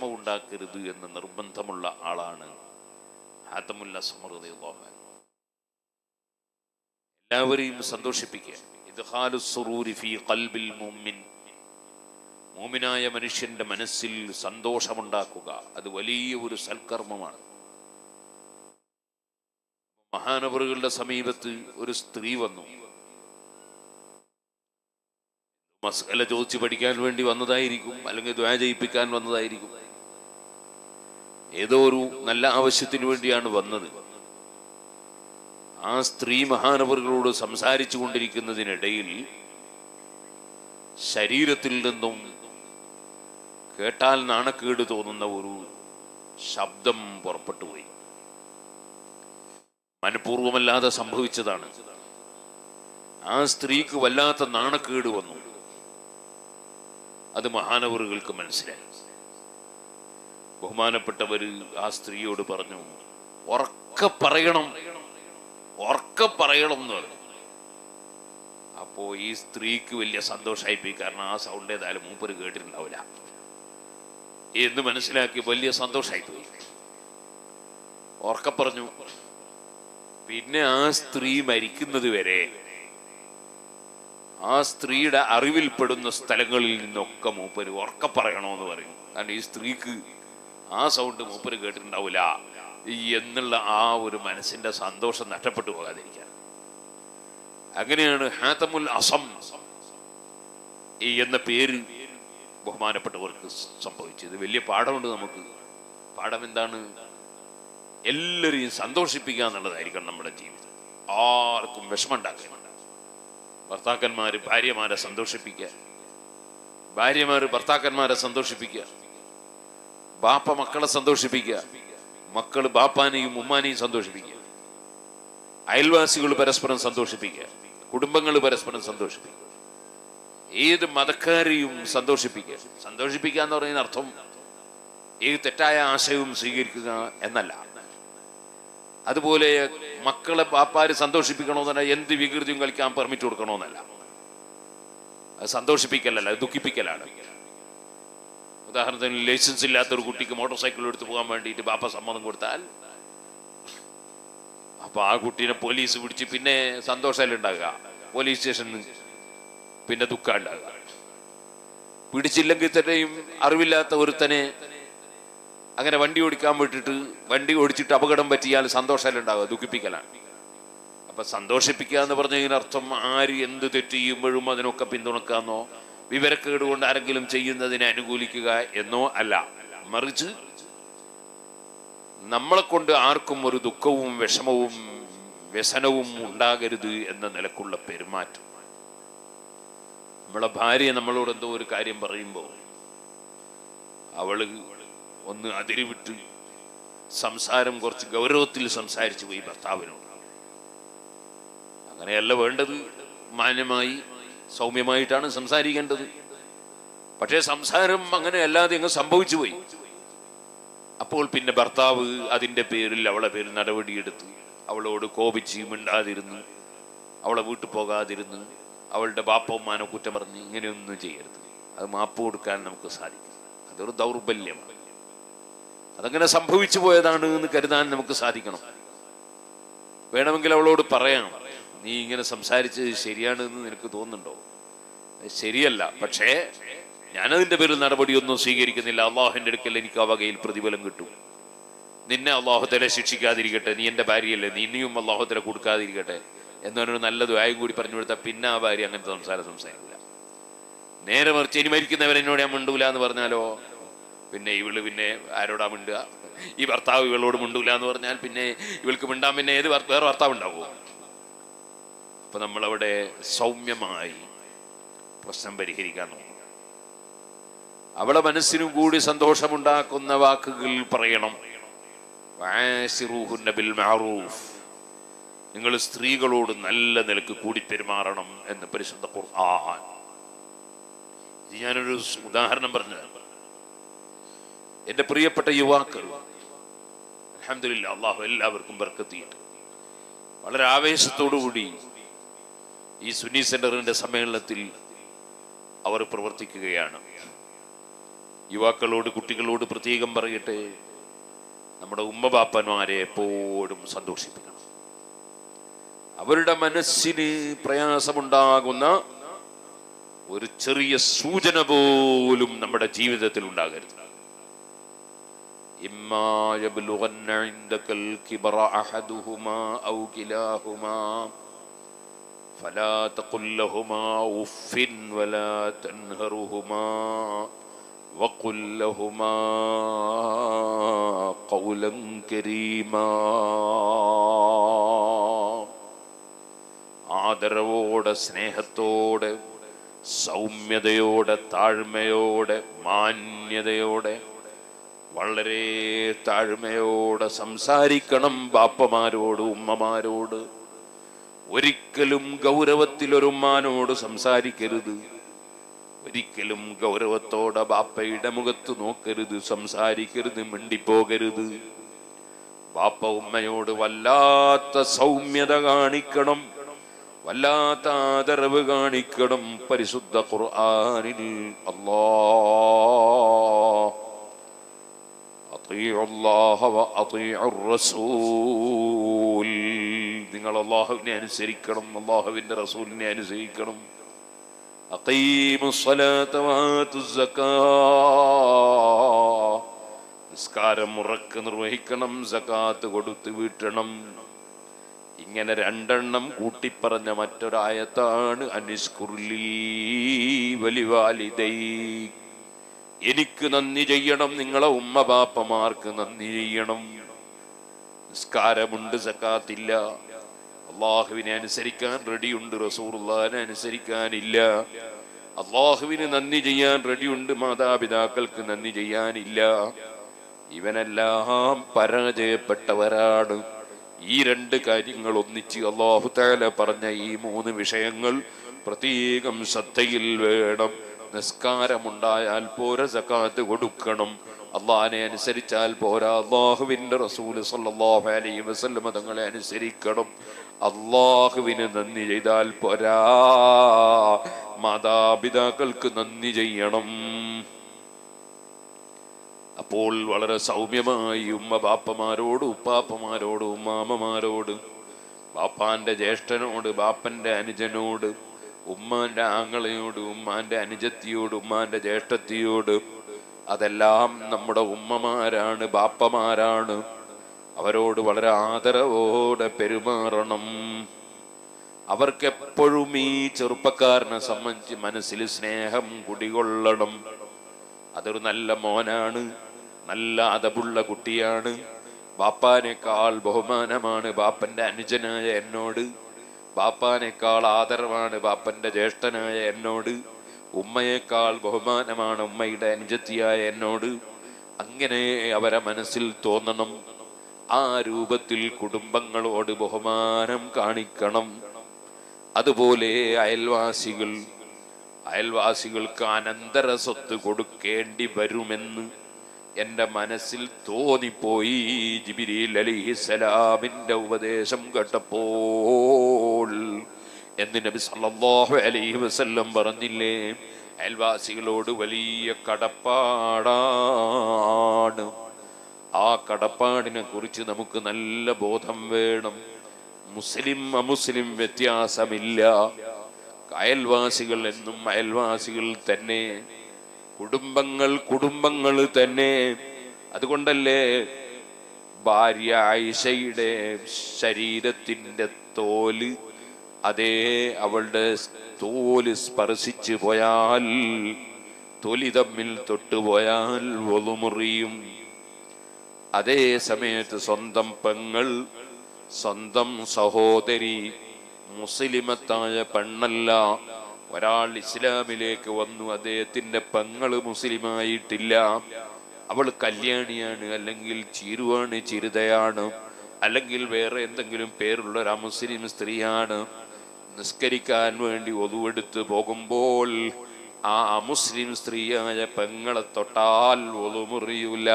വിഷമം ഉണ്ടാക്കരുത് എന്ന് നിർബന്ധമുള്ള ആളാണ് ഹാത്തമുല്ല സമൃദ്ധി എല്ലാവരെയും സന്തോഷിപ്പിക്കുക. മൂമിനായ മനുഷ്യന്റെ മനസ്സിൽ സന്തോഷമുണ്ടാക്കുക. അത് വലിയ ഒരു സൽക്കർമ്മമാണ്. മഹാനവറുകളുടെ സമീപത്ത് ഒരു സ്ത്രീ വന്നു. മസ്കല ചോദിച്ചു പഠിക്കാൻ വേണ്ടി വന്നതായിരിക്കും അല്ലെങ്കിൽ ദ്വാ വന്നതായിരിക്കും. ഏതോ ഒരു നല്ല ആവശ്യത്തിന് വേണ്ടിയാണ് വന്നത്. ആ സ്ത്രീ മഹാനവറുകളോട് സംസാരിച്ചു കൊണ്ടിരിക്കുന്നതിനിടയിൽ ശരീരത്തിൽ നിന്നും കേട്ടാൽ നാണക്കേട് തോന്നുന്ന ഒരു ശബ്ദം പുറപ്പെട്ടുപോയി മനഃപൂർവമല്ലാതെ സംഭവിച്ചതാണ്. ആ സ്ത്രീക്ക് വല്ലാത്ത നാണക്കേട് വന്നു. അത് മഹാനവറുകൾക്ക് മനസ്സിലായി. ബഹുമാനപ്പെട്ടവര് ആ സ്ത്രീയോട് പറഞ്ഞു ഉറക്ക പറയണം ഉറക്ക പറയണം എന്ന് പറഞ്ഞു. അപ്പോ ഈ സ്ത്രീക്ക് വലിയ സന്തോഷമായി പോയി കാരണം ആ സൗണ്ട് ഏതായാലും മൂപ്പര് കേട്ടിട്ടുണ്ടാവില്ല. എന്ന് മനസ്സിലാക്കി വലിയ സന്തോഷമായി പോയി ഉറക്ക പറഞ്ഞു. പിന്നെ ആ സ്ത്രീ മരിക്കുന്നത് വരെ ആ സ്ത്രീയുടെ അറിവിൽപ്പെടുന്ന സ്ഥലങ്ങളിൽ നിന്നൊക്കെ മൂപ്പര് ഉറക്ക പറയണമെന്ന് പറയും. കാരണം ഈ സ്ത്രീക്ക് ആ സൗണ്ട് മൂപ്പര് കേട്ടിട്ടുണ്ടാവില്ല എന്നുള്ള ആ ഒരു മനസ്സിന്റെ സന്തോഷം നഷ്ടപ്പെട്ടു പോകാതിരിക്കാൻ. അങ്ങനെയാണ് ഹാത്തമുൽ അസം എന്ന പേര് ബഹുമാനപ്പെട്ടവർക്ക് സംഭവിച്ചത്. വലിയ പാഠമുണ്ട് നമുക്ക്. പാഠം എന്താണ്? എല്ലാവരെയും സന്തോഷിപ്പിക്കുക എന്നുള്ളതായിരിക്കണം നമ്മുടെ ജീവിതം. ആർക്കും വിഷമമുണ്ടാക്കുക ഭർത്താക്കന്മാര് ഭാര്യമാരെ സന്തോഷിപ്പിക്കുക. ഭാര്യമാർ ഭർത്താക്കന്മാരെ സന്തോഷിപ്പിക്കുക. ബാപ്പ മക്കളെ സന്തോഷിപ്പിക്കുക. മക്കൾ ബാപ്പാനെയും ഉമ്മാനെയും സന്തോഷിപ്പിക്കുക. അയൽവാസികൾ പരസ്പരം സന്തോഷിപ്പിക്കുക. കുടുംബങ്ങൾ പരസ്പരം സന്തോഷിപ്പിക്കുക. ഏത് മതക്കാരെയും സന്തോഷിപ്പിക്കുക. സന്തോഷിപ്പിക്കുക എന്ന് പറയുന്ന അർത്ഥം ഏത് തെറ്റായ ആശയവും സ്വീകരിക്കുക എന്നല്ല. അതുപോലെ മക്കളെ പാപ്പാര് സന്തോഷിപ്പിക്കണമെന്നല്ല എന്ത് വികൃതിയും കളിക്കാൻ പെർമിറ്റ് കൊടുക്കണമെന്നല്ല. അത് സന്തോഷിപ്പിക്കലല്ല ദുഃഖിപ്പിക്കലാണ്. ഉദാഹരണത്തിന് ലൈസൻസ് ഇല്ലാത്ത ഒരു കുട്ടിക്ക് മോട്ടോർ സൈക്കിൾ എടുത്ത് പോകാൻ വേണ്ടിയിട്ട് ബാപ്പ സമ്മതം കൊടുത്താൽ അപ്പൊ ആ കുട്ടീനെ പോലീസ് പിടിച്ച് പിന്നെ സന്തോഷമല്ല ഉണ്ടാകുക. പോലീസ് സ്റ്റേഷനിൽ പിന്നെ ദുഃഖം ഉണ്ടാകുക. പിടിച്ചില്ലെങ്കിൽ തന്നെയും അറിവില്ലാത്ത ഒരുത്തനെ അങ്ങനെ വണ്ടി ഓടിക്കാൻ വിട്ടിട്ട് വണ്ടി ഓടിച്ചിട്ട് അപകടം പറ്റിയാൽ സന്തോഷമല്ല ഉണ്ടാകുക ദുഃഖിപ്പിക്കലാണ്. അപ്പൊ സന്തോഷിപ്പിക്കുക എന്ന് പറഞ്ഞതിനർത്ഥം ആര് എന്ത് തെറ്റ് ചെയ്യുമ്പോഴും അതിനൊക്കെ പിന്തുണക്കാന്നോ വിവരക്കേട് കൊണ്ട് ആരെങ്കിലും ചെയ്യുന്നതിനെ അനുകൂലിക്കുക എന്നോ അല്ല. മറിച്ച് നമ്മളെ കൊണ്ട് ആർക്കും ഒരു ദുഃഖവും വിഷമവും വ്യസനവും ഉണ്ടാകരുത് എന്ന നിലക്കുള്ള പെരുമാറ്റം. നമ്മളെ ഭാര്യ നമ്മളോട് എന്തോ ഒരു കാര്യം പറയുമ്പോൾ അവൾ ഒന്ന് അതിരിവിട്ട് സംസാരം കുറച്ച് ഗൗരവത്തിൽ സംസാരിച്ചു പോയി ഭർത്താവിനോട്. അങ്ങനെയല്ല വേണ്ടത്. മാന്യമായി സൗമ്യമായിട്ടാണ് സംസാരിക്കേണ്ടത്. പക്ഷേ സംസാരം അങ്ങനെ അല്ലാതെ അങ്ങ് സംഭവിച്ചു പോയി. അപ്പോൾ പിന്നെ ഭർത്താവ് അതിന്റെ പേരിൽ അവളെ പേരിൽ നടപടിയെടുത്തു. അവളോട് കോപിച്ച് മിണ്ടാതിരുന്നു അവളെ വീട്ടിൽ പോകാതിരുന്നു അവളുടെ ബാപ്പവുമാനോ കുറ്റം പറഞ്ഞ് ഇങ്ങനെയൊന്നും ചെയ്യരുത്. അത് മാപ്പ് കൊടുക്കാൻ നമുക്ക് സാധിക്കും അതൊരു ദൗർബല്യമാണ്. അതങ്ങനെ സംഭവിച്ചു പോയതാണ് എന്ന് കരുതാൻ നമുക്ക് സാധിക്കണം. വേണമെങ്കിൽ അവളോട് പറയാം. നീ ഇങ്ങനെ സംസാരിച്ചത് ശരിയാണ് എന്ന് നിനക്ക് തോന്നുന്നുണ്ടോ? ശരിയല്ല. പക്ഷേ ഞാനതിന്റെ പേരിൽ നടപടിയൊന്നും സ്വീകരിക്കുന്നില്ല. അള്ളാഹുവിന്റെ അടുക്കൽ എനിക്ക് ആ വകയിൽ പ്രതിഫലം കിട്ടും. നിന്നെ അള്ളാഹുത്തല ശിക്ഷിക്കാതിരിക്കട്ടെ. നീ എന്റെ ഭാര്യയല്ലേ. നീ ഇനിയും അള്ളാഹുത്തല കൊടുക്കാതിരിക്കട്ടെ. എന്നൊരു നല്ല ദ്വായം കൂടി പറഞ്ഞു കൊടുത്താൽ പിന്നെ ആ ഭാര്യ അങ്ങനത്തെ സംസാരം സംസാരിക്കില്ല. നേരെ മറിച്ച് ഇനി മരിക്കുന്നവരെന്നോട് ഞാൻ മിണ്ടൂല എന്ന് പറഞ്ഞാലോ? പിന്നെ ഇവൾ പിന്നെ ആരോടാ മിണ്ടുക? ഈ ഭർത്താവ് ഇവളോട് മിണ്ടൂല എന്ന് പറഞ്ഞാൽ പിന്നെ ഇവൾക്ക് മിണ്ടാൻ പിന്നെ ഏത് വേറെ ഭർത്താവ് ഉണ്ടാവുമോ അപ്പൊ നമ്മളവിടെ സൗമ്യമായി പ്രശ്നം പരിഹരിക്കാൻ നോക്കും അവളെ മനസ്സിനും കൂടി സന്തോഷമുണ്ടാക്കുന്ന വാക്കുകൾ പറയണം. ബിൽ. നിങ്ങൾ സ്ത്രീകളോട് നല്ല നിലയ്ക്ക് കൂടി പെരുമാറണം എന്ന് പരിശുദ്ധ ഖുർആൻ. ഞാനൊരു ഉദാഹരണം പറഞ്ഞു എന്റെ പ്രിയപ്പെട്ട യുവാക്കൾ അലഹമില്ല അള്ളാഹു എല്ലാവർക്കും ബർക്കത്തിയിട്ട് വളരെ ആവേശത്തോടുകൂടി ഈ സുനി സെന്ററിന്റെ സമ്മേളനത്തിൽ അവർ പ്രവർത്തിക്കുകയാണ്. യുവാക്കളോട് കുട്ടികളോട് പ്രത്യേകം പറയട്ടെ നമ്മുടെ ഉമ്മബാപ്പന്മാരെ എപ്പോഴും സന്തോഷിപ്പിക്കണം. അവരുടെ മനസ്സിന് പ്രയാസമുണ്ടാകുന്ന ഒരു ചെറിയ സൂചന പോലും നമ്മുടെ ജീവിതത്തിൽ ഉണ്ടാകരുത്. ഇമ്മാ فلا تقل لهما أف ولا تنهرهما وقل لهما قولا كريما ആദരവോടെ സ്നേഹത്തോടെ സൗമ്യതയോടെ താഴ്മയോടെ മാന്യതയോടെ വളരെ താഴ്മയോടെ സംസാരിക്കണം ബാപ്പമാരോട് ഉമ്മമാരോട് ഒരിക്കലും ഗൗരവത്തിൽ ഒരു ഉമ്മാനോട് സംസാരിക്കരുത്. ഒരിക്കലും ഗൗരവത്തോടെ ബാപ്പയുടെ മുഖത്ത് നോക്കരുത്. സംസാരിക്കരുത് മിണ്ടിപ്പോകരുത്. ബാപ്പ ഉമ്മയോട് വല്ലാത്ത സൗമ്യത കാണിക്കണം. വല്ലാത്ത ആദരവ് കാണിക്കണം. പരിശുദ്ധ ഖുർആാനിൽ അള്ളാ അള്ളാഹ അറസൂൽ നിങ്ങൾ അള്ളാഹുവിനെ അനുസരിക്കണം അള്ളാഹുവിന്റെ റസൂലിനെ അനുസരിക്കണം. നിസ്കാരം ഉറക്ക് നിർവഹിക്കണം സകാത്ത് കൊടുത്ത് വീട്ടണം. ഇങ്ങനെ രണ്ടെണ്ണം കൂട്ടിപ്പറഞ്ഞ മറ്റൊരായത്താണ് അനിസ്കുർലി എനിക്ക് നന്ദി ചെയ്യണം നിങ്ങളെ ഉമ്മ ബാപ്പമാർക്ക് നന്ദി ചെയ്യണം. നിസ്കാരമുണ്ട് സക്കാത്തില്ല. അള്ളാഹുവിനെ അനുസരിക്കാൻ റെഡിയുണ്ട് റസൂറുല്ലാനെ അനുസരിക്കാനില്ല. അള്ളാഹുവിന് നന്ദി ചെയ്യാൻ റെഡിയുണ്ട് മാതാപിതാക്കൾക്ക് നന്ദി ചെയ്യാനില്ല. ഇവനെല്ലാം പരാജയപ്പെട്ടവരാണ്. ഈ രണ്ട് കാര്യങ്ങൾ ഒന്നിച്ച് അള്ളാഹു താല പറഞ്ഞ ഈ മൂന്ന് വിഷയങ്ങൾ പ്രത്യേകം ശ്രദ്ധയിൽ വേണം. നിസ്കാരമുണ്ടായാൽ പോര സക്കാത്ത് കൊടുക്കണം. അള്ളാഹിനെ അനുസരിച്ചാൽ പോരാ. അള്ളാഹുവിന്റെ റസൂൽ സല്ലാഹു അലൈ വസല്ലം തങ്ങളെ അനുസരിക്കണം. അള്ളാഹുവിന് നന്ദി ചെയ്താൽ പോരാ. മാതാപിതാക്കൾക്ക് നന്ദി ചെയ്യണം. അപ്പോൾ വളരെ സൗമ്യമായി ഉമ്മ ബാപ്പമാരോട് ഉപ്പാപ്പമാരോട് ഉമ്മാമ്മമാരോട് ബാപ്പാന്റെ ജ്യേഷ്ഠനോട് ബാപ്പന്റെ അനുജനോട് ഉമ്മാന്റെ ആങ്ങളയോട് ഉമ്മാന്റെ അനുജത്തിയോട് ഉമ്മാന്റെ ജ്യേഷ്ഠത്തിയോട് അതെല്ലാം നമ്മുടെ ഉമ്മമാരാണ് ബാപ്പമാരാണ്. അവരോട് വളരെ ആദരവോടെ പെരുമാറണം. അവർക്കെപ്പോഴും ഈ ചെറുപ്പക്കാരനെ സംബന്ധിച്ച് മനസ്സിൽ സ്നേഹം കുടികൊള്ളണം. അതൊരു നല്ല മോനാണ് നല്ല അതപുള്ള കുട്ടിയാണ്. ബാപ്പാനേക്കാൾ ബഹുമാനമാണ് ബാപ്പന്റെ അനുജനായ എന്നോട്. ബാപ്പാനേക്കാൾ ആദരവാണ് ബാപ്പന്റെ ജ്യേഷ്ഠനായ എന്നോട്. ഉമ്മയേക്കാൾ ബഹുമാനമാണ് ഉമ്മയുടെ അനുജത്തിയായ എന്നോട്. അങ്ങനെ അവരെ മനസ്സിൽ തോന്നണം. ആ രൂപത്തിൽ കുടുംബങ്ങളോട് ബഹുമാനം കാണിക്കണം. അതുപോലെ അയൽവാസികൾ അയൽവാസികൾക്ക് അനന്തര സ്വത്ത് കൊടുക്കേണ്ടി വരുമെന്ന് എന്റെ മനസ്സിൽ തോന്നിപ്പോയി. ജിബിരിൽ അലിഹിസലാമിന്റെ ഉപദേശം കേട്ടപ്പോൾ എന്ന് നബി സല്ലല്ലാഹു അലൈഹി വസല്ലം പറഞ്ഞില്ലേ അയൽവാസികളോട് വലിയ കടപ്പാടാണ്. ആ കടപ്പാടിനെ കുറിച്ച് നമുക്ക് നല്ല ബോധം വേണം. മുസ്ലിം അമുസ്ലിം വ്യത്യാസമില്ല. അയൽവാസികൾ എന്നും അയൽവാസികൾ തന്നെ. കുടുംബങ്ങൾ കുടുംബങ്ങൾ തന്നെ. അതുകൊണ്ടല്ലേ ഭാര്യ ആയിഷയുടെ ശരീരത്തിന്റെ തോൽ അതേ അവളുടെ തോൽ സ്പർശിച്ചു പോയാൽ തൊലി തമ്മിൽ തൊട്ടുപോയാൽ ഒതുമുറിയും അതേ സമയത്ത് സ്വന്തം പെങ്ങൾ സ്വന്തം സഹോദരി മുസ്ലിമത്തായ പെണ്ണല്ല. ഒരാൾ ഇസ്ലാമിലേക്ക് വന്നു അദ്ദേഹത്തിന്റെ പെങ്ങൾ മുസ്ലിമായിട്ടില്ല. അവൾ കല്യാണിയാണ് അല്ലെങ്കിൽ ചീരുവാണ് ചിരുതയാണ് അല്ലെങ്കിൽ വേറെ എന്തെങ്കിലും പേരുള്ള ഒരു അമുസ്ലിം സ്ത്രീയാണ്. നിസ്കരിക്കാൻ വേണ്ടി ഒതുവെടുത്ത് പോകുമ്പോൾ ആ അമുസ്ലിം സ്ത്രീയായ പെങ്ങളെ തൊട്ടാൽ ഒതുമുറിയൂല?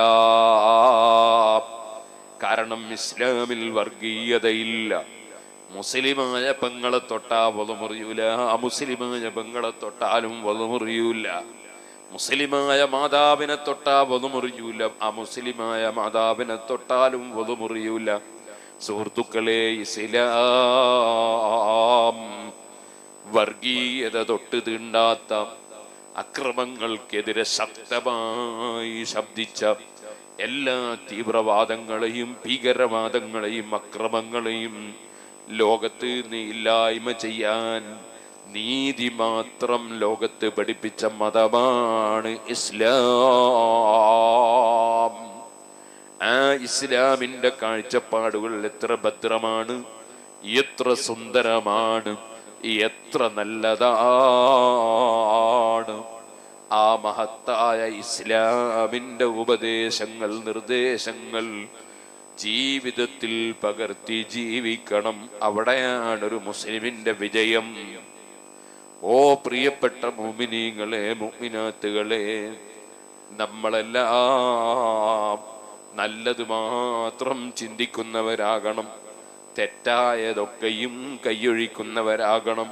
കാരണം ഇസ്ലാമിൽ വർഗീയതയില്ല. മുസ്ലിമായ പെങ്ങളെ തൊട്ടാ വലുമുറിയൂല അമുസ്ലിമായ പെങ്ങളെ തൊട്ടാലും വലുമുറിയൂല മുസ്ലിമായ മാതാവിനെ തൊട്ടാ വലുമുറിയൂല അമുസ്ലിമായ മുസ്ലിമായ മാതാവിനെ തൊട്ടാലും വലുമുറിയൂല സുഹൃത്തുക്കളെ ഇസ്ലാം വർഗീയത തൊട്ട് തീണ്ടാത്ത അക്രമങ്ങൾക്കെതിരെ ശക്തമായി ശബ്ദിച്ച എല്ലാ തീവ്രവാദങ്ങളെയും ഭീകരവാദങ്ങളെയും അക്രമങ്ങളെയും ലോകത്ത് നീ ഇല്ലായ്മ ചെയ്യാൻ നീതി മാത്രം ലോകത്ത് പഠിപ്പിച്ച മതമാണ് ഇസ്ലാം. ആ ഇസ്ലാമിന്റെ കാഴ്ചപ്പാടുകൾ എത്ര ഭദ്രമാണ് എത്ര സുന്ദരമാണ്. എത്ര നല്ലതാണ്. ആ മഹത്തായ ഇസ്ലാമിന്റെ ഉപദേശങ്ങൾ നിർദ്ദേശങ്ങൾ ജീവിതത്തിൽ പകർത്തി ജീവിക്കണം. അവിടെയാണ് ഒരു മുസ്ലിമിന്റെ വിജയം. ഓ പ്രിയപ്പെട്ട മുമിനീങ്ങളെ മുമിനാത്തുകളെ നമ്മളെല്ലാം നല്ലത് മാത്രം ചിന്തിക്കുന്നവരാകണം. തെറ്റായതൊക്കെയും കൈയൊഴിക്കുന്നവരാകണം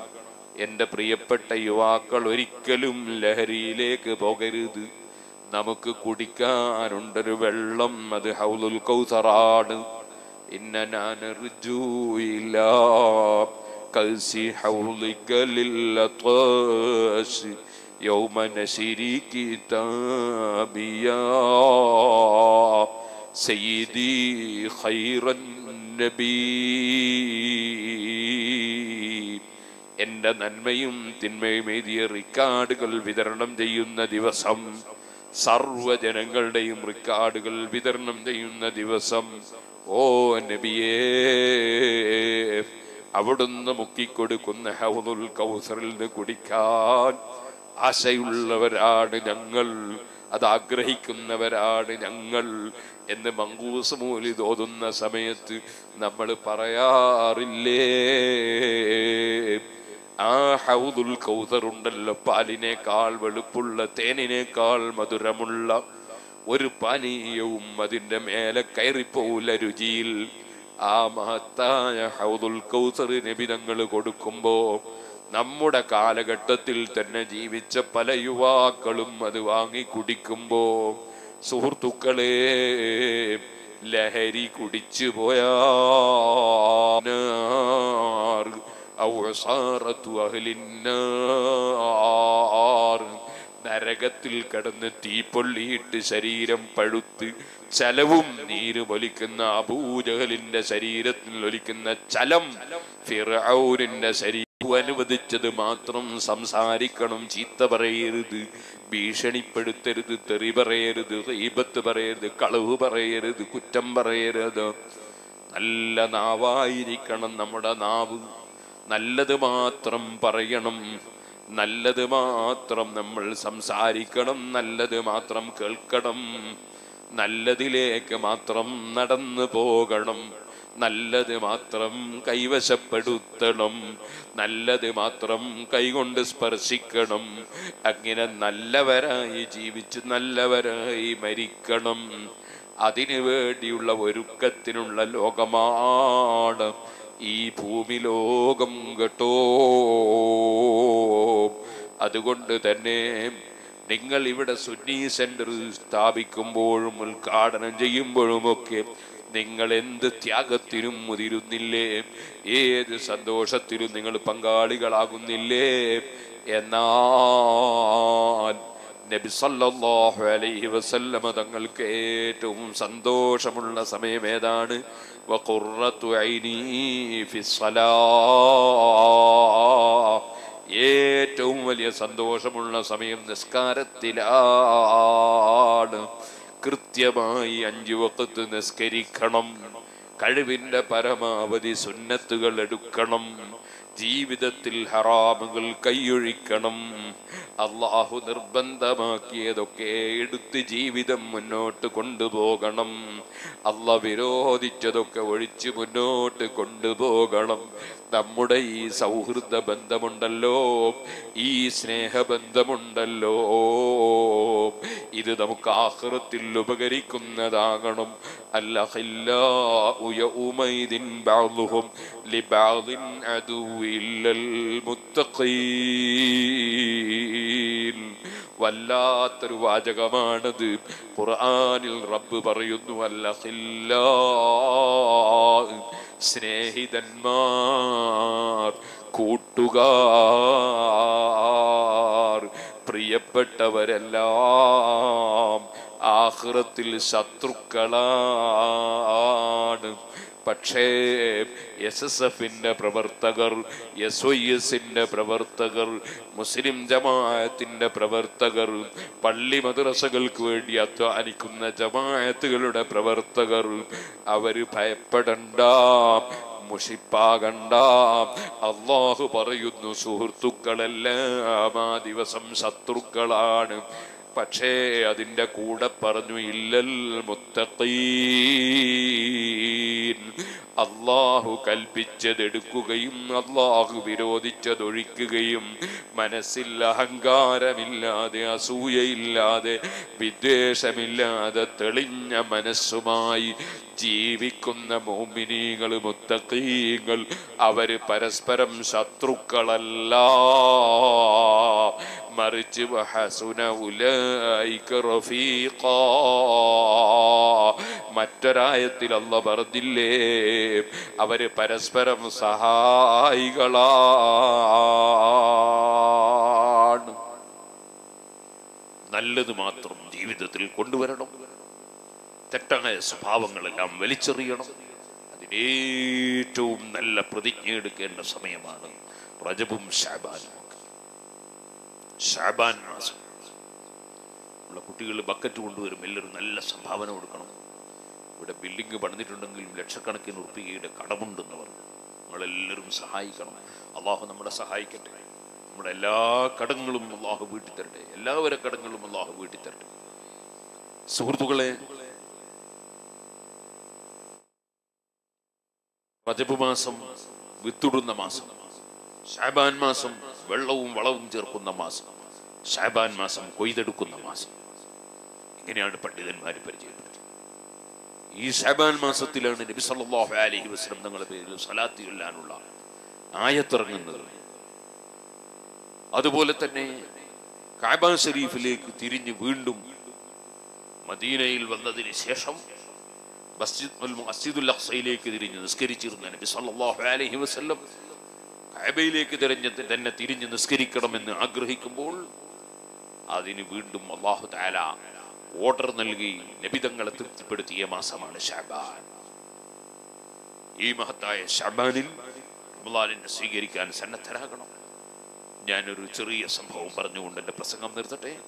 എൻ്റെ പ്രിയപ്പെട്ട യുവാക്കൾ ഒരിക്കലും ലഹരിയിലേക്ക് പോകരുത് നമുക്ക് കുടിക്കാനുണ്ടൊരു വെള്ളം അത് ഹൗലുൽ കൗസറാണ് ഇന്ന ഞാനറിജൂയില്ല കൽസി ഹൗലിക്കലില്ലത്വാസ് يوم نشري كتابيا سيدي خير النبي എന്റെ നന്മയും തിന്മയും എഴുതിയ റിക്കാർഡുകൾ വിതരണം ചെയ്യുന്ന ദിവസം സർവജനങ്ങളുടെയും റിക്കാർഡുകൾ വിതരണം ചെയ്യുന്ന ദിവസം ഓ നബിയേ അവിടുന്ന് മുക്കിക്കൊടുക്കുന്ന ഹൗദുൽ കൗസറിൽ നിന്ന് കുടിക്കാൻ ആശയുള്ളവരാണ് ഞങ്ങൾ അത് ആഗ്രഹിക്കുന്നവരാണ് ഞങ്ങൾ എന്ന് മങ്കൂസ് മൂലി തോന്നുന്ന സമയത്ത് നമ്മൾ പറയാറില്ലേ? ആ ഹൗദുൽ കൗതറുണ്ടല്ലോ പാലിനേക്കാൾ വെളുപ്പുള്ള തേനിനേക്കാൾ മധുരമുള്ള ഒരു പാനീയവും അതിന്റെ മേലെ കയറിപ്പോല രുചിയിൽ. ആ മഹത്തായ ഹൗദുൽ കൗസർ നിബിതങ്ങൾ കൊടുക്കുമ്പോ നമ്മുടെ കാലഘട്ടത്തിൽ തന്നെ ജീവിച്ച പല യുവാക്കളും അത് വാങ്ങി കുടിക്കുമ്പോ സുഹൃത്തുക്കളെ ലഹരി കുടിച്ചു പോയാ നരകത്തിൽ കടന്ന് തീപ്പൊള്ളിയിട്ട് ശരീരം പഴുത്ത് ചലവും നീര് ഒലിക്കുന്ന അബൂജഹലിന്റെ ശരീരത്തിൽ ഒലിക്കുന്ന ചലം ഫിറൌരിന്റെ ശരീരം അനുവദിച്ചത് മാത്രം സംസാരിക്കണം ചീത്ത പറയരുത് ഭീഷണിപ്പെടുത്തരുത് തെറി പറയരുത് ഈപത്ത് പറയരുത് കളവ് പറയരുത് കുറ്റം പറയരുത്. നല്ല നാവായിരിക്കണം നമ്മുടെ നാവ്. നല്ലത് മാത്രം പറയണം നല്ലത് മാത്രം നമ്മൾ സംസാരിക്കണം നല്ലത് മാത്രം കേൾക്കണം നല്ലതിലേക്ക് മാത്രം നടന്നു പോകണം. നല്ലത് മാത്രം കൈവശപ്പെടുത്തണം നല്ലത് മാത്രം കൈകൊണ്ട് സ്പർശിക്കണം. അങ്ങനെ നല്ലവരായി ജീവിച്ച് നല്ലവരായി മരിക്കണം. അതിനു വേണ്ടിയുള്ള ഒരുക്കത്തിനുള്ള ലോകമാണ് ഈ ഭൂമി ലോകം കേട്ടോ. അതുകൊണ്ട് തന്നെ നിങ്ങൾ ഇവിടെ സുന്നി സെന്റർ സ്ഥാപിക്കുമ്പോഴും ഉദ്ഘാടനം ചെയ്യുമ്പോഴുമൊക്കെ നിങ്ങൾ എന്ത് ത്യാഗത്തിനും മുതിരുന്നില്ലേ? ഏത് സന്തോഷത്തിലും നിങ്ങൾ പങ്കാളികളാകുന്നില്ലേ? എന്നാൽ നബി സല്ലല്ലാഹു അലൈഹി വസല്ലമ തങ്ങൾക്ക് ഏറ്റവും സന്തോഷമുള്ള സമയം ഏതാണ്? ഏറ്റവും വലിയ സന്തോഷമുള്ള സമയം നിസ്കാരത്തിലാണ്. കൃത്യമായി അഞ്ചു വക്കത്ത് നിസ്കരിക്കണം. കഴിവിന്റെ പരമാവധി സുന്നത്തുകൾ എടുക്കണം. ജീവിതത്തിൽ ഹറാമുകൾ കൈയൊഴിക്കണം. അള്ളാഹു നിർബന്ധമാക്കിയതൊക്കെ എടുത്ത് ജീവിതം മുന്നോട്ട് കൊണ്ടുപോകണം. അല്ല വിരോധിച്ചതൊക്കെ ഒഴിച്ച് മുന്നോട്ട് കൊണ്ടുപോകണം. നമ്മുടെ ഈ സൗഹൃദ ബന്ധമുണ്ടല്ലോ. ഈ സ്നേഹബന്ധമുണ്ടല്ലോ ഇത് നമുക്ക് ആഹ്റത്തിൽ ഉപകരിക്കുന്നതാകണം. അല്ലഹില്ലാഉയൗമൈദിൻ വല്ലാത്തൊരു വാചകമാണത്. ഖുർആാനിൽ റബ്ബ് പറയുന്നു അല്ല സ്നേഹിതന്മാർ കൂട്ടുകാർ പ്രിയപ്പെട്ടവരെല്ലാം ആഹ്റത്തിൽ ശത്രുക്കളാണ്. പക്ഷേ എസ് എസ് എഫിന്റെ പ്രവർത്തകർ എസ് ഒ എസിന്റെ പ്രവർത്തകർ മുസ്ലിം ജമാഅത്തിന്റെ പ്രവർത്തകർ പള്ളി മദ്രസകൾക്ക് വേണ്ടി അധ്വാനിക്കുന്ന ജമാഅത്തുകളുടെ പ്രവർത്തകർ അവർ ഭയപ്പെടണ്ട മുഷിപ്പാകണ്ട. അള്ളാഹു പറയുന്നു സുഹൃത്തുക്കളെല്ലാം ആ ദിവസം ശത്രുക്കളാണ്. പക്ഷേ അതിന്റെ കൂടെ പറഞ്ഞു ഇല്ലൽ leben അള്ളാഹു കൽപ്പിച്ചതെടുക്കുകയും അള്ളാഹു വിരോധിച്ചതൊഴിക്കുകയും മനസ്സിൽ അഹങ്കാരമില്ലാതെ അസൂയയില്ലാതെ വിദ്വേഷമില്ലാതെ തെളിഞ്ഞ മനസ്സുമായി ജീവിക്കുന്ന മോമിനീകൾ മുത്തഖീങ്ങൾ അവർ പരസ്പരം ശത്രുക്കളല്ല. മറിച്ച് മറ്റൊരായത്തിലല്ല പറഞ്ഞില്ലേ? അവർ പരസ്പരം സഹായികളാണ്. നല്ലത് മാത്രം ജീവിതത്തിൽ കൊണ്ടുവരണം. തെറ്റായ സ്വഭാവങ്ങളെല്ലാം വലിച്ചെറിയണം. അതിനേറ്റവും നല്ല പ്രതിജ്ഞ എടുക്കേണ്ട സമയമാണ് റജബും ഒക്കെ ഷാബാൻ മാസം. ഉള്ള കുട്ടികൾ ബക്കറ്റ് കൊണ്ടുവരും. എല്ലാവരും നല്ല സംഭാവന കൊടുക്കണം. ഇവിടെ ബിൽഡിംഗ് പണിതിട്ടുണ്ടെങ്കിലും ലക്ഷക്കണക്കിന് ഉറുപ്പികയുടെ കടമുണ്ടെന്ന് പറഞ്ഞു. നമ്മളെല്ലാവരും സഹായിക്കണം അള്ളാഹു നമ്മളെ സഹായിക്കട്ടെ. നമ്മുടെ എല്ലാ കടങ്ങളും അള്ളാഹു വീട്ടി തരട്ടെ. എല്ലാവരുടെ കടങ്ങളും അള്ളാഹു വീട്ടി തരട്ടെ. സുഹൃത്തുക്കളെ റജബ് മാസം വിത്തുടുന്ന മാസം ഷാബാൻ മാസം വെള്ളവും വളവും ചേർക്കുന്ന മാസം ഷാബാൻ മാസം കൊയ്തെടുക്കുന്ന മാസം. ഇങ്ങനെയാണ് പണ്ഡിതന്മാർ പരിചയപ്പെടുന്നത് ഈ ഷബാൻ മാസത്തിലാണ് നബി സല്ലല്ലാഹു അലൈഹി വസല്ലം തങ്ങളുടെ പേരിൽ സലാത്ത് ചൊല്ലാനുള്ള ആയത്തിറങ്ങുന്നത്. അതുപോലെ തന്നെ കാബ ഷരീഫിലേക്ക് തിരിഞ്ഞ് വീണ്ടും മദീനയിൽ വന്നതിന് ശേഷം മസ്ജിദ് മസ്ജിദുൽ അക്സയിലേക്ക് തിരിഞ്ഞ് നിസ്കരിച്ചിരുന്ന നബി സല്ലല്ലാഹു അലൈഹി വസല്ലം കഅബയിലേക്ക് തിരഞ്ഞ് തന്നെ തിരിഞ്ഞ് നിസ്കരിക്കണമെന്ന് ആഗ്രഹിക്കുമ്പോൾ അതിന് വീണ്ടും അള്ളാഹു താല ഓർഡർ നൽകി നബിതങ്ങളെ തൃപ്തിപ്പെടുത്തിയ മാസമാണ് ഷാബാൻ. ഈ മഹത്തായ ഷാബാനിൽ റമദാനിനെ സ്വീകരിക്കാൻ സന്നദ്ധരാകണം. ഞാനൊരു ചെറിയ സംഭവം പറഞ്ഞുകൊണ്ട് എന്റെ പ്രസംഗം നിർത്തട്ടെ.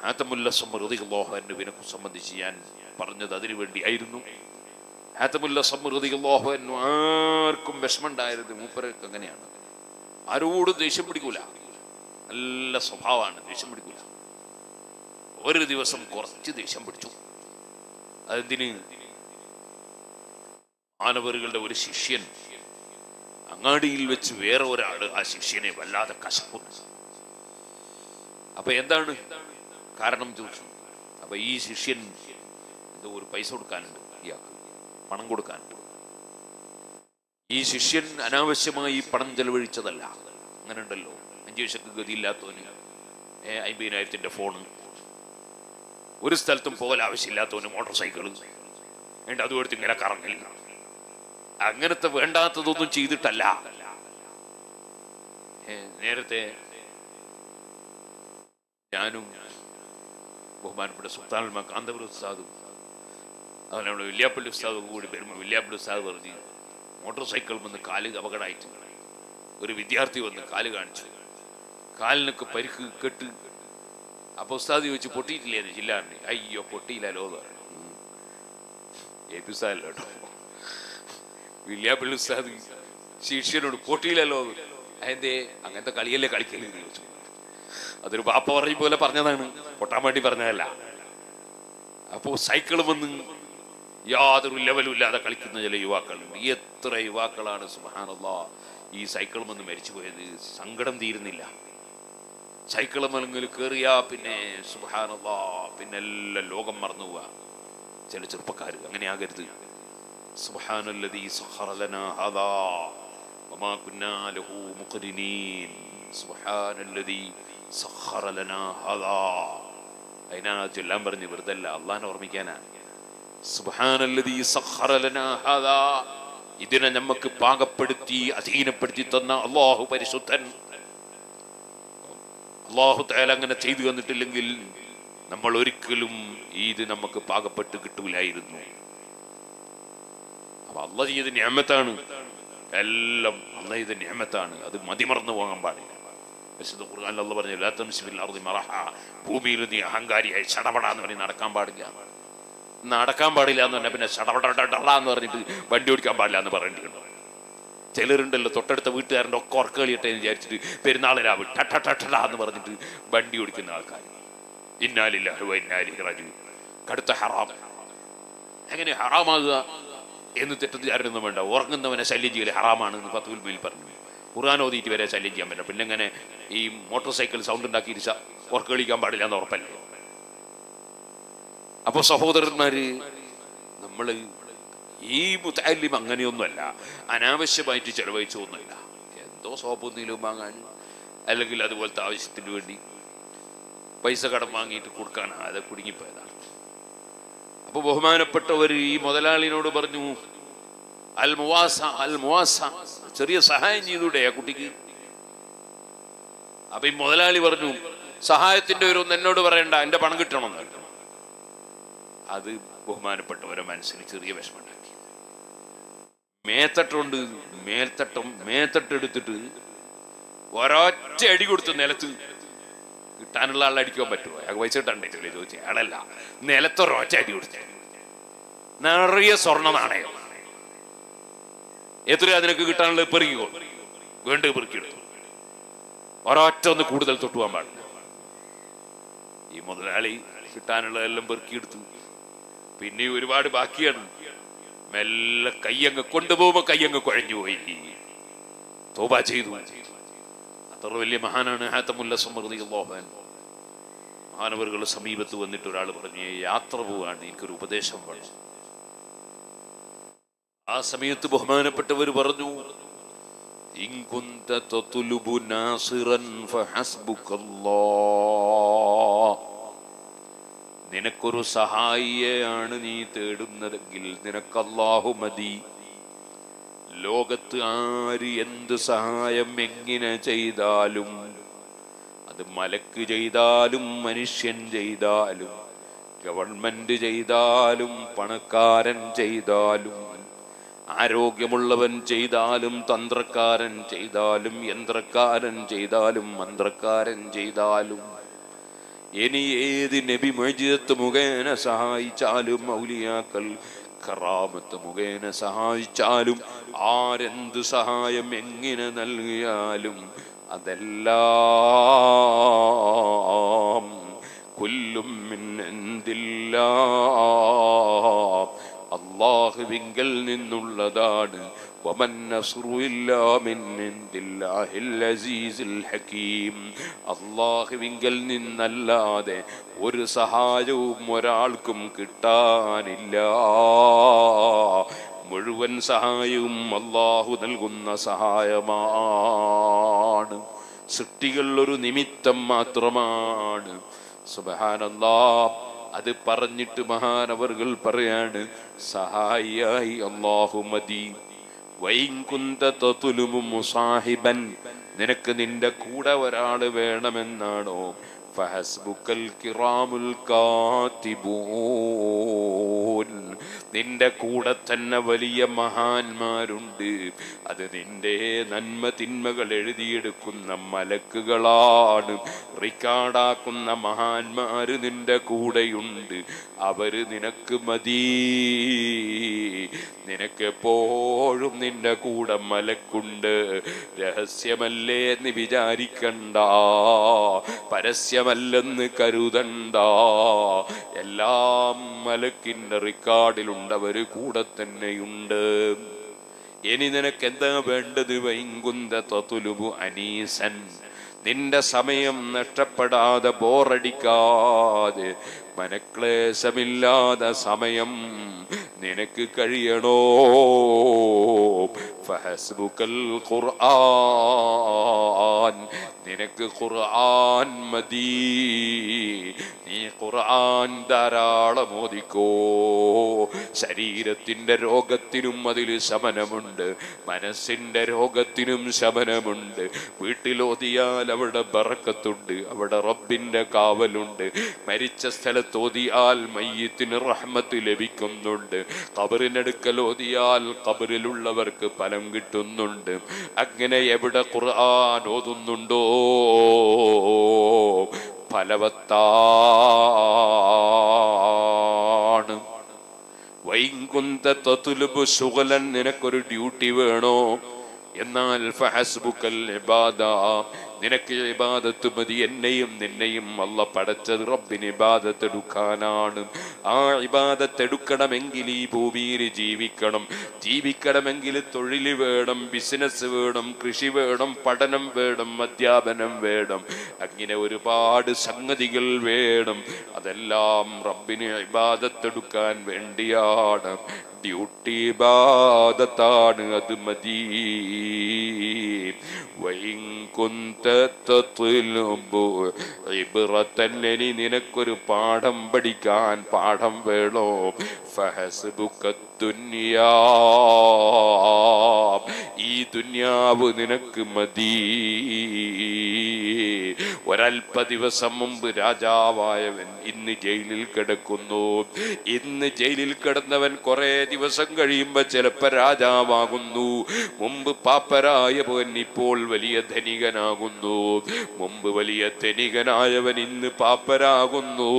ഹാത്തമുല്ലസമ്മൃതികളോഹനുവിനെ സംബന്ധിച്ച് ഞാൻ പറഞ്ഞത് അതിനു വേണ്ടിയായിരുന്നു. ഹാത്തമുല്ലസമ്മൃതികളോഹനു ആർക്കും വിഷമുണ്ടായത് മൂപ്പർക്ക് അങ്ങനെയാണ്. ആരോടും ദേഷ്യം പിടിക്കൂല. നല്ല സ്വഭാവമാണ്. ദേഷ്യം പിടിക്കൂല. ഒരു ദിവസം കുറച്ച് ദേഷ്യം പിടിച്ചു. അതെന്തിന്? മാനവറുകളുടെ ഒരു ശിഷ്യൻ അങ്ങാടിയിൽ വെച്ച് വേറെ ഒരാൾ ആ ശിഷ്യനെ വല്ലാതെ കശക്കുന്നു അപ്പൊ എന്താണ് കാരണം ചോദിച്ചു. അപ്പൊ ഈ ശിഷ്യൻ എന്തോ ഒരു പൈസ കൊടുക്കാനുണ്ട് ഇയാൾക്ക്. പണം കൊടുക്കാനുണ്ട് ഈ ശിഷ്യൻ അനാവശ്യമായി പണം ചെലവഴിച്ചതല്ല. അങ്ങനെ ഉണ്ടല്ലോ അഞ്ചു വയസ്സൊക്കെ ഗതിയില്ലാത്തവന് അമ്പതിനായിരത്തിന്റെ ഫോണ് ഒരു സ്ഥലത്തും പോകൽ ആവശ്യമില്ലാത്തവന് മോട്ടോർ സൈക്കിൾ എന്നിട്ട് അതും എടുത്ത് ഇങ്ങനെ കറങ്ങില്ല അങ്ങനത്തെ വേണ്ടാത്തതൊന്നും ചെയ്തിട്ടല്ല. നേരത്തെ ഞാനും ബഹുമാനപ്പെട്ട സുൽത്താൻ കാന്തപുര ഉസ്താദും അതുപോലെ നമ്മുടെ വില്യാപ്പള്ളി ഉസ്താദും കൂടി വരുമ്പോൾ വില്യാപ്പള്ളി ഉസ്താദ് പറഞ്ഞു മോട്ടോർ സൈക്കിൾ വന്ന് കാൽ അപകടമായിട്ട് ഒരു വിദ്യാർത്ഥി വന്ന് കാൽ കാണിച്ചു. കാലിനൊക്കെ പരിക്ക് കെട്ട് അപ്പൊ ഉസ്താദ് ചോദിച്ചു പൊട്ടിയിട്ടില്ലേ അയ്യോ പൊട്ടിയില്ലല്ലോ എന്ന് പറഞ്ഞു. ഏ പി ഉസ്താദല്ലോ കേട്ടോ? വില്യാപ്പള്ളി ഉസ്താദ് ശിഷ്യനോട് പൊട്ടിയില്ലല്ലോ. അതെന്തേ? അങ്ങനത്തെ കളിയല്ലേ എന്ന് ചോദിച്ചു. അതൊരു ബാപ്പ പറഞ്ഞ പോലെ പറഞ്ഞതാണ്. പൊട്ടാൻ വേണ്ടി പറഞ്ഞതല്ല. അപ്പോ സൈക്കിൾ വന്ന് യാതൊരു ലെവലും ഇല്ലാതെ കളിക്കുന്ന ചില യുവാക്കളുണ്ട് എത്ര യുവാക്കളാണ് സുഹാനുള്ള ഈ സൈക്കിൾ വന്ന് മരിച്ചു പോയത് സങ്കടം തീരുന്നില്ല. സൈക്കിൾ മലങ്ങിൽ കയറിയാ പിന്നെ സുബാനല്ലാ പിന്നെ എല്ലാം ലോകം മറന്നു പോവാ. ചില ചെറുപ്പക്കാർ അങ്ങനെ ആകരുത് അത് ചൊല്ലാൻ പറഞ്ഞു വെറുതെ അല്ല ഓർമ്മിക്കാനാ. ഇതിനെ നമുക്ക് പാകപ്പെടുത്തി അധീനപ്പെടുത്തി തന്ന അള്ളാഹു പരിശുദ്ധൻ. അള്ളാഹു താല അങ്ങനെ ചെയ്തു തന്നിട്ടില്ലെങ്കിൽ നമ്മൾ ഒരിക്കലും ഇത് നമുക്ക് പാകപ്പെട്ട് കിട്ടൂലായിരുന്നു. അപ്പൊ അള്ള ചെയ്ത ഞാമത്താണ് എല്ലാം അള്ള ചെയ്ത ഞാമത്താണ് അത് മതിമറന്നു പോകാൻ പാടില്ല. വിശുദ്ധ ഖുർആൻ അള്ള പറഞ്ഞു "ലാ തംശി അർദി മറഹ." ഭൂമിയിൽ നീ അഹങ്കാരിയായി ചടപടാന്ന് പറഞ്ഞ് നടക്കാൻ പാടില്ല. നടക്കാൻ പാടില്ല എന്ന് പറഞ്ഞാൽ പിന്നെ ചടപടടടാ എന്ന് പറഞ്ഞിട്ട് വണ്ടി ഓടിക്കാൻ പാടില്ല എന്ന് പറയേണ്ടിയുണ്ട് ചിലരുണ്ടല്ലോ തൊട്ടടുത്ത വീട്ടുകാരന്റെ ഒക്കെ ഉറക്ക കളിയട്ടെ എന്ന് വിചാരിച്ചിട്ട് പെരുന്നാൾ രാവ് ടട്ടടാ എന്ന് പറഞ്ഞിട്ട് വണ്ടി ഓടിക്കുന്ന ആൾക്കാർ ഇന്നാലില്ലാഹു വ ഇന്നാലിഹി റജിഊൻ. കടുത്ത ഹറാം. എങ്ങനെ ഹറാമാകുക എന്ന് തെറ്റിദ്ധാരണയൊന്നും വേണ്ട. ഉറങ്ങുന്നവനെ ശല്യം ചെയ്യൽ ഹറാമാണ് എന്ന് പത്ത് മേൽ പറഞ്ഞു. ഖുർആൻ ഓതിയിട്ട് വരെ ശല്യം ചെയ്യാൻ പറ്റില്ല. പിന്നെ എങ്ങനെ ഈ മോട്ടോർ സൈക്കിൾ സൗണ്ട് ഉണ്ടാക്കി ഉറക്ക കളിക്കാൻ പാടില്ല എന്ന് ഉറപ്പല്ലേ? അപ്പോൾ സഹോദരന്മാര് നമ്മൾ ഈ മുത്തല്ലിം അങ്ങനെയൊന്നുമല്ല. അനാവശ്യമായിട്ട് ചെലവഴിച്ചൊന്നുമല്ല. എന്തോ സോപ്പ് എന്തെങ്കിലും വാങ്ങാൻ അല്ലെങ്കിൽ അതുപോലത്തെ ആവശ്യത്തിന് വേണ്ടി പൈസ കടം വാങ്ങിയിട്ട് കൊടുക്കാൻ അത് കുടുങ്ങിപ്പോയതാണ്. അപ്പൊ ബഹുമാനപ്പെട്ടവർ ഈ മുതലാളിനോട് പറഞ്ഞു അൽ മുവാസ അൽ മുവാസ ചെറിയ സഹായം ചെയ്തൂടെ ആ കുട്ടിക്ക്? അപ്പൊ ഈ മുതലാളി പറഞ്ഞു സഹായത്തിന്റെ ഒരു എന്നോട് പറയണ്ട എന്റെ പണം കിട്ടണമെന്ന് അത് ബഹുമാനപ്പെട്ടവരെ മനസ്സിന് ചെറിയ വിഷമുണ്ടാക്കി മേത്തട്ടുണ്ട് മേൽത്തട്ടം എടുത്തിട്ട് ഒരൊറ്റ അടി കൊടുത്ത് നിലത്ത് കിട്ടാനുള്ള ആളെ അടിക്കാൻ പറ്റുമോ? അയാൾ പൈസ കിട്ടണ്ടേ ചോദിച്ചു. അയാളല്ല നിലത്തൊരൊറ്റ അടി കൊടുത്തു. നിറയെ സ്വർണ നാണയം. എത്ര അതിനൊക്കെ കിട്ടാനുള്ളത്? പെറുകിക്കോ വേണ്ട പെറുക്കിയെടുത്തു. ഒരൊറ്റ ഒന്ന് കൂടുതൽ തൊട്ടുപോകാൻ പാടില്ല. ഈ മുതലാളി കിട്ടാനുള്ളതെല്ലാം പെറുക്കിയെടുത്തു. പിന്നെ ഒരുപാട് ബാക്കിയാണ്. മെല്ലെ കയ്യങ്ങ് കൊണ്ടുപോകുമ്പോ കയ്യങ്ങ് കുഴഞ്ഞു പോയി. തോബ ചെയ്തു. അത്ര വലിയ മഹാനാണ് ഹാത്തമുല്ല സമൃദ്ധി അള്ളാഹൻ മഹാനവറുകളുടെ സമീപത്ത് വന്നിട്ട് ഒരാൾ പറഞ്ഞു യാത്ര പോവാണ് എനിക്കൊരു ഉപദേശം വേണം. ആ സമയത്ത് ബഹുമാനപ്പെട്ടവർ പറഞ്ഞു ഇൻ നിനക്കൊരു സഹായിയെയാണ് നീ തേടുന്നതെങ്കിൽ നിനക്കല്ലാഹു മതി. ലോകത്ത് ആര് എന്ത് സഹായം എങ്ങനെ ചെയ്താലും അത് മലക്ക് ചെയ്താലും മനുഷ്യൻ ചെയ്താലും ഗവൺമെന്റ് ചെയ്താലും പണക്കാരൻ ചെയ്താലും ആരോഗ്യമുള്ളവൻ ചെയ്താലും തന്ത്രക്കാരൻ ചെയ്താലും യന്ത്രക്കാരൻ ചെയ്താലും മന്ത്രക്കാരൻ ചെയ്താലും ഇനി ഏത് നബി മജിദത്ത് മുഖേന സഹായിച്ചാലും മൗലിയാക്കൾ കറാമത്ത് മുഖേന സഹായിച്ചാലും ആരെന്ത് സഹായം എങ്ങനെ നൽകിയാലും അതെല്ലാം കൊല്ലും മിന്നെന്തില്ല അള്ളാഹുവിങ്കൽ നിന്നുള്ളതാണ്. അള്ളാഹുവിങ്കൽ നിന്നല്ലാതെ ഒരു സഹായവും ഒരാൾക്കും കിട്ടാനില്ല. മുഴുവൻ സഹായവും അള്ളാഹു നൽകുന്ന സഹായമാണ്. സൃഷ്ടികളിലൊരു നിമിത്തം മാത്രമാണ്. സുബഹാനല്ലാ. അത് പറഞ്ഞിട്ട് മഹാനവറുകൾ പറയാണ് സഹായിയായി അള്ളാഹു മതി. മുസാഹിബൻ. നിനക്ക് നിന്റെ കൂടെ ഒരാൾ വേണമെന്നാണോ? ഫഹസ്ബുക്കൽ കിറാമുൽ കാത്തിബൂൻ. നിന്റെ കൂടെ തന്നെ വലിയ മഹാന്മാരുണ്ട്. അത് നിന്റെ നന്മ തിന്മകൾ എഴുതിയെടുക്കുന്ന മലക്കുകളാണ്. റിക്കാർഡാക്കുന്ന മഹാന്മാര് നിന്റെ കൂടെയുണ്ട്. അവർ നിനക്ക് മതി. നിനക്ക് എപ്പോഴും നിന്റെ കൂടെ മലക്കുണ്ട്. രഹസ്യമല്ലേ എന്ന് വിചാരിക്കണ്ട. പരസ്യമല്ലെന്ന് കരുതണ്ട. എല്ലാം മലക്കിന്റെ അവർ കൂടെ തന്നെയുണ്ട്. ഇനി നിനക്ക് എന്താ വേണ്ടത്? വൈകുന്ത തതുലുബു അനീസൻ. നിന്റെ സമയം നഷ്ടപ്പെടാതെ ബോറടിക്കാതെ മനക്ലേശമില്ലാതെ സമയം നിനക്ക് കഴിയണോ? ഫഹസ്ബുക്കൽ ഖുർആൻ. നിനക്ക് ഖുർആൻ മതി. നീ ഖുർആൻ ധാരാളം മോദിക്കോ ശരീരത്തിന്റെ രോഗത്തിനും അതിൽ ശമനമുണ്ട്. മനസ്സിന്റെ രോഗത്തിനും ശമനമുണ്ട്. വീട്ടിലോതിയാൽ അവിടെ ബറക്കത്തുണ്ട്. അവിടെ റബ്ബിന്റെ കാവലുണ്ട്. മരിച്ച സ്ഥലത്ത് ഓതിയാൽ മയ്യത്തിന് റഹ്മത്ത് ലഭിക്കുന്നുണ്ട്. കബറിനടുക്കൽ ഓതിയാൽ കബറിലുള്ളവർക്ക് ഫലം കിട്ടുന്നുണ്ട്. അങ്ങനെ എവിടെ ഖുർആൻ ഓതുന്നുണ്ടോ? ഫലവത്താണ്. വൈകുന്ത സുഗലൻ നിനക്കൊരു ഡ്യൂട്ടി വേണോ? എന്നാൽ ഫഹസ്ബുക്കൽ ഇബാദ. നിനക്ക് ഇബാദത്ത് മതി എന്നെയും നിന്നെയും അല്ല പടച്ചത് റബ്ബിന് ഇബാദത്ത് എടുക്കാനാണ് ആ ഇബാദത്ത് എടുക്കണമെങ്കിൽ ഈ ഭൂമിയിൽ ജീവിക്കണം. ജീവിക്കണമെങ്കിൽ തൊഴിൽ വേണം ബിസിനസ് വേണം കൃഷി വേണം പഠനം വേണം അധ്യാപനം വേണം. അങ്ങനെ ഒരുപാട് സംഗതികൾ വേണം. അതെല്ലാം റബ്ബിന് ഇബാദത്തെടുക്കാൻ വേണ്ടിയാണ്. ഡ്യൂട്ടി ബാധത്താണ് അത് മതി. വൈകുന്ത ഇനി നിനക്കൊരു പാഠം പഠിക്കാൻ പാഠം വേണോ? ഫഹസ്ബുക്ക ദുനിയാ ഈ ദുന്യാവ് നിനക്ക് മതി. ഒരൽപ്പ ദിവസം മുമ്പ് രാജാവായവൻ ഇന്ന് ജയിലിൽ കിടക്കുന്നു. ഇന്ന് ജയിലിൽ കിടന്നവൻ കുറെ ദിവസം കഴിയുമ്പോ ചിലപ്പോ രാജാവാകുന്നു. മുമ്പ് പാപ്പരായവൻ ഇപ്പോൾ വലിയ ധനികനാകുന്നു. മുമ്പ് വലിയ ധനികനായവൻ ഇന്ന് പാപ്പരാകുന്നു.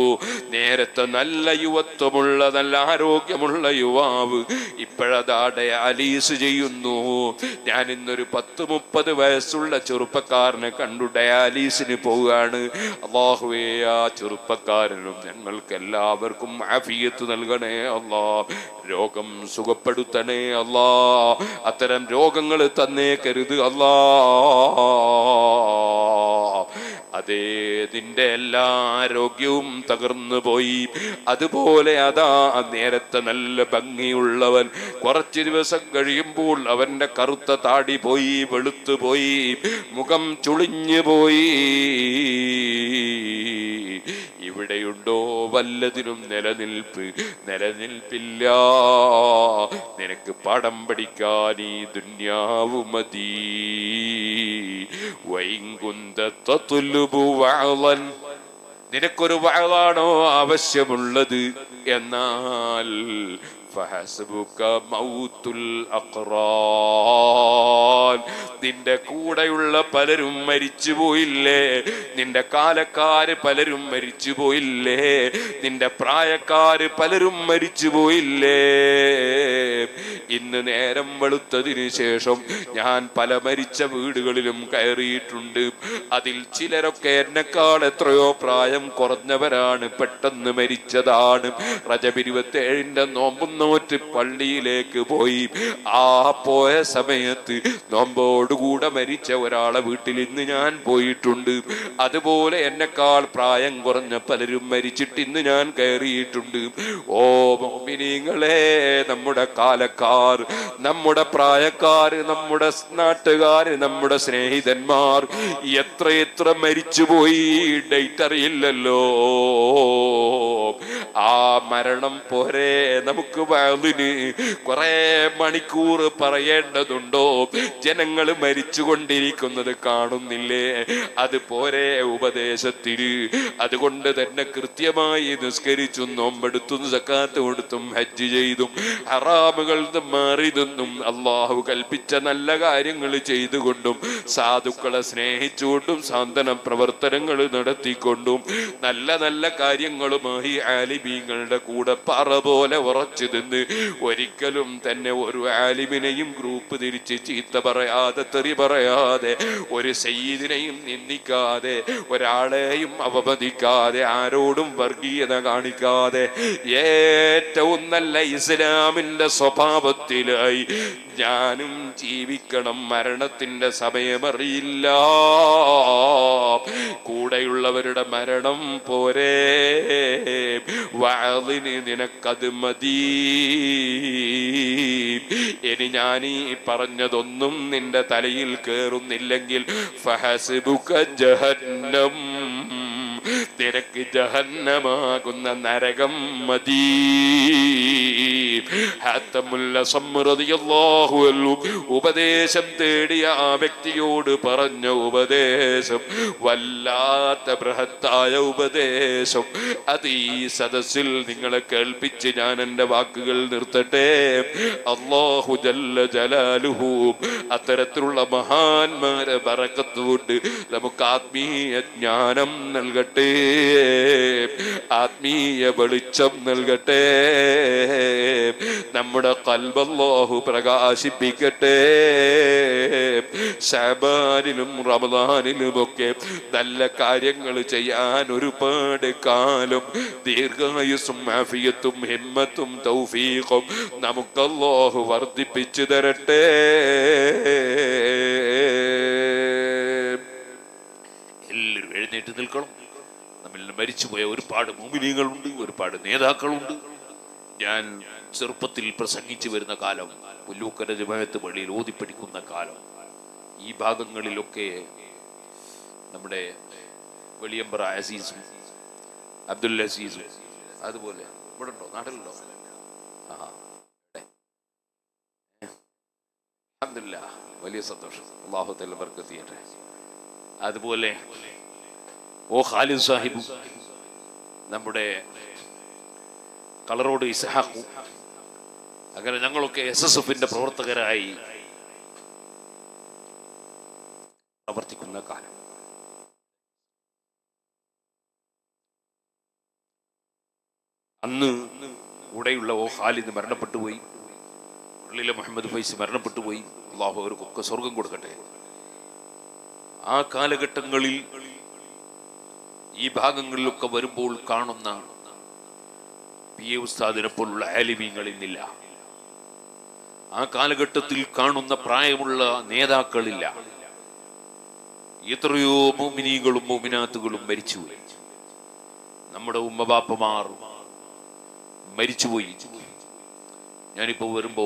നേരത്തെ നല്ല യുവത്വമുള്ള നല്ല ആരോഗ്യമുള്ള യുവാവ് ഇപ്പോഴതാടെ അലീസ് ചെയ്യുന്നു. ഞാൻ ഇന്നൊരു പത്ത് മുപ്പത് വയസ്സുള്ള ചെറുപ്പക്കാരനെ കണ്ടു ഡയാലീസിന് പോവുകയാണ്. അള്ളാഹുവേ ആ ചെറുപ്പക്കാരനും ഞങ്ങൾക്ക് എല്ലാവർക്കും ആഫിയത്ത് നൽകണേ അല്ലാ രോഗം സുഖപ്പെടുത്തണേ അല്ലാ അത്തരം രോഗങ്ങൾ തന്നേ കരുത് അല്ലാ അതേ നിന്റെ എല്ലാ ആരോഗ്യവും തകർന്നു പോയി. അതുപോലെ അതാ നേരത്തെ നല്ല ഭംഗിയുള്ളവൻ. കുറച്ച് ദിവസം കഴിയുമ്പോൾ അവന്റെ കറുത്ത താടി പോയി വെളുത്തു പോയി മുഖം ചുളിഞ്ഞു പോയി ഇവിടെയുണ്ടോ വല്ലതിനും നിലനിൽപ്പ് നിലനിൽപ്പില്ല. നിനക്ക് പടം പഠിക്കാൻ ഈ ദുന്യാവു മതി. വൈകുന്ത തത്തുലുബു നിനക്കൊരു വാളാണോ ആവശ്യമുള്ളത്? എന്നാൽ ഫഹസ്ബുക മൗത്തുൽ അഖ്റാൻ നിന്റെ കൂടെയുള്ള പലരും മരിച്ചു പോയില്ലേ? നിന്റെ കാലക്കാര് പലരും മരിച്ചു പോയില്ലേ? നിന്റെ പ്രായക്കാര് പലരും മരിച്ചു പോയില്ലേ? ഇന്ന് നേരം വെളുത്തതിന് ശേഷം ഞാൻ പല മരിച്ച വീടുകളിലും കയറിയിട്ടുണ്ട്. അതിൽ ചിലരൊക്കെ എന്നെക്കാൾ എത്രയോ പ്രായം കുറഞ്ഞവരാണ്. പെട്ടെന്ന് മരിച്ചതാണ്. റജബിരുപത്തേഴിന്റെ നോമ്പും നോറ്റ് പള്ളിയിലേക്ക് പോയി. ആ പോയ സമയത്ത് നോമ്പോടുകൂടെ മരിച്ച ഒരാളെ വീട്ടിൽ ഇന്ന് ഞാൻ പോയിട്ടുണ്ട്. അതുപോലെ എന്നെക്കാൾ പ്രായം കുറഞ്ഞ പലരും മരിച്ചിട്ട് ഇന്ന് ഞാൻ കയറിയിട്ടുണ്ട്. ഓ മോമിനിങ്ങളെ നമ്മുടെ കാലക്കാർ നമ്മുടെ പ്രായക്കാര് നമ്മുടെ നാട്ടുകാര് നമ്മുടെ സ്നേഹിതന്മാർ എത്രയെത്ര എത്ര മരിച്ചുപോയി ഡേറ്റ് അറിയില്ലല്ലോ. ആ മരണം പോരെ നമുക്ക് വാതിന് കുറെ മണിക്കൂർ പറയേണ്ടതുണ്ടോ? ജനങ്ങൾ മരിച്ചുകൊണ്ടിരിക്കുന്നത് കാണുന്നില്ലേ? അത് പോരെ ഉപദേശത്തിന്. അതുകൊണ്ട് തന്നെ കൃത്യമായി നിസ്കരിച്ചും നോമ്പെടുത്തും സക്കാത്ത് കൊടുത്തും ഹജ്ജ് ചെയ്തും ഹറാമുകൾ മാറി നിന്നും അള്ളാഹു കൽപ്പിച്ച നല്ല കാര്യങ്ങൾ ചെയ്തുകൊണ്ടും സാധുക്കളെ സ്നേഹിച്ചുകൊണ്ടും സാന്ത്വന പ്രവർത്തനങ്ങൾ നടത്തിക്കൊണ്ടും നല്ല നല്ല കാര്യങ്ങളുമായി ആലിമീങ്ങളുടെ കൂടെ പറ പോലെ ഉറച്ചു നിന്ന് ഒരിക്കലും തന്നെ ഒരു ആലിമിനെയും ഗ്രൂപ്പ് തിരിച്ച് ചീത്ത പറയാതെ തെറി പറയാതെ ഒരു സയ്യിദിനെയും നിന്ദിക്കാതെ ഒരാളെയും അവമതിക്കാതെ ആരോടും വർഗീയത കാണിക്കാതെ ഏറ്റവും നല്ല ഇസ്ലാമിന്റെ സ്വഭാവത്തിലായി ഞാനും ജീവിക്കണം. മരണത്തിന്റെ സമയമറിയില്ല. കൂടെയുള്ളവരുടെ മരണം പോരെ. വാതിന് നിനക്കത് മതി. ഇനി ഞാൻ ഈ പറഞ്ഞതൊന്നും നിന്റെ തലയിൽ കയറുന്നില്ലെങ്കിൽ ഫഹസിബുക ജഹന്നം. നിനക്ക് ജഹന്നമാകുന്ന നരകം മതി. ഉപദേശം തേടിയ ആ വ്യക്തിയോട് പറഞ്ഞ ഉപദേശം വല്ലാത്ത ബൃഹത്തായ ഉപദേശം. അത് ഈ സദസ്സിൽ നിങ്ങളെ കേൾപ്പിച്ച് ഞാൻ എന്റെ വാക്കുകൾ നിർത്തട്ടെ. അള്ളാഹു ജല്ല ജലാലുഹൂം. അത്തരത്തിലുള്ള മഹാന്മാരെ പറക്കത്തുകൊണ്ട് നമുക്ക് ആത്മീയ ജ്ഞാനം നൽകട്ടെ. ആത്മീയ വെളിച്ചം നൽകട്ടെ. നമ്മുടെ കൽബല്ലാഹു പ്രകാശിപ്പിക്കട്ടെ. ശബാനിലും റമദാനിലുമൊക്കെ നല്ല കാര്യങ്ങൾ ചെയ്യാൻ ഒരുപാട് കാലം ദീർഘായുസും മാഫിയത്തും ഹിമ്മത്തും തൗഫീഖും നമുക്കല്ലാഹു വർദ്ധിപ്പിച്ചു തരട്ടെ. എല്ലാവരും എഴുന്നേറ്റ് നിൽക്കണം. നമ്മിൽ മരിച്ചുപോയ ഒരുപാട് മുമിനികളുണ്ട് ഒരുപാട് നേതാക്കളുണ്ട്. ഞാൻ ചെറുപ്പത്തിൽ പ്രസംഗിച്ചു വരുന്ന കാലം പുല്ലൂക്കര ജമായത്ത് പള്ളിയിൽ ഓതിപ്പടിക്കുന്ന കാലം ഈ ഭാഗങ്ങളിലൊക്കെ നമ്മുടെ വെളിയമ്പറ അസീസും അബ്ദുൽ അസീസും അതുപോലെ. ഇവിടെ ഉണ്ടോ നാട്ടിലുണ്ടോ? ആ. വലിയ സന്തോഷം. അള്ളാഹു തല്ല ബർക്കത്ത് ചെയ്യട്ടെ. അതുപോലെ ഓ ഖാലിദ് സാഹിബ് നമ്മുടെ കളറോട് ഇസഹാഖു. അങ്ങനെ ഞങ്ങളൊക്കെ എസ് എസ് എഫിന്റെ പ്രവർത്തകരായി പ്രവർത്തിക്കുന്ന കാലം. അന്ന് കൂടെയുള്ള ഓ ഖാലിദ് മരണപ്പെട്ടു പോയി. ഉള്ളിലെ മുഹമ്മദ് ഫൈസ് മരണപ്പെട്ടു പോയി. അള്ളാഹു അവർക്കൊക്കെ സ്വർഗം കൊടുക്കട്ടെ. ആ കാലഘട്ടങ്ങളിൽ ഈ ഭാഗങ്ങളിലൊക്കെ വരുമ്പോൾ കാണുന്ന പി എ ഉസ്താദിനെ പോലുള്ള ആലിമീങ്ങൾ ഇന്നില്ല ആ കാലഘട്ടത്തിൽ കാണുന്ന പ്രായമുള്ള നേതാക്കളില്ല. എത്രയോ മോമിനികളും മോമിനാത്തുകളും മരിച്ചുപോയി. നമ്മുടെ ഉമ്മബാപ്പമാർ മരിച്ചുപോയി. ഞാനിപ്പോ വരുമ്പോ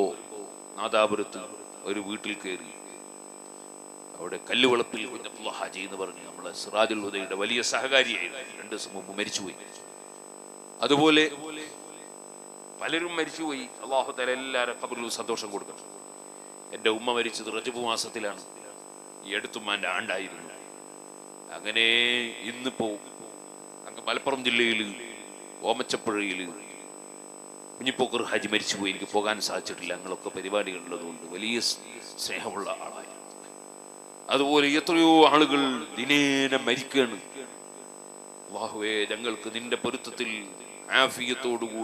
നാദാപുരത്ത് ഒരു വീട്ടിൽ കയറി അവിടെ കല്ലുവളപ്പിൽ ഹാജി എന്ന് പറഞ്ഞ് നമ്മളെ സിറാജുൽ ഹുദയുടെ വലിയ സഹകാരിയായിരുന്നു രണ്ട് ദിവസം മുമ്പ് മരിച്ചുപോയി. അതുപോലെ പലരും മരിച്ചുപോയി. അള്ളാഹു തല എല്ലാവരും കബറിലും സന്തോഷം കൊടുക്കണം. എന്റെ ഉമ്മ മരിച്ചത് റജബ് മാസത്തിലാണ്. ഈ അടുത്തുമ്മാന്റെ ആണ്ടായിരുന്നു. അങ്ങനെ ഇന്നിപ്പോ അങ്ങ് മലപ്പുറം ജില്ലയിൽ ഓമച്ചപ്പുഴയിൽ കുഞ്ഞിപ്പോക്കർ ഹാജി മരിച്ചുപോയി. എനിക്ക് പോകാൻ സാധിച്ചിട്ടില്ല. ഞങ്ങളൊക്കെ പരിപാടികളുള്ളതുകൊണ്ട് വലിയ സ്നേഹമുള്ള ആളായി. അതുപോലെ എത്രയോ ആളുകൾ ദിനേന മരിക്കുകയാണ് വാഹുവേ ഞങ്ങൾക്ക് നിന്റെ പൊരുത്തത്തിൽ ആഫിയത്തോടുകൂടി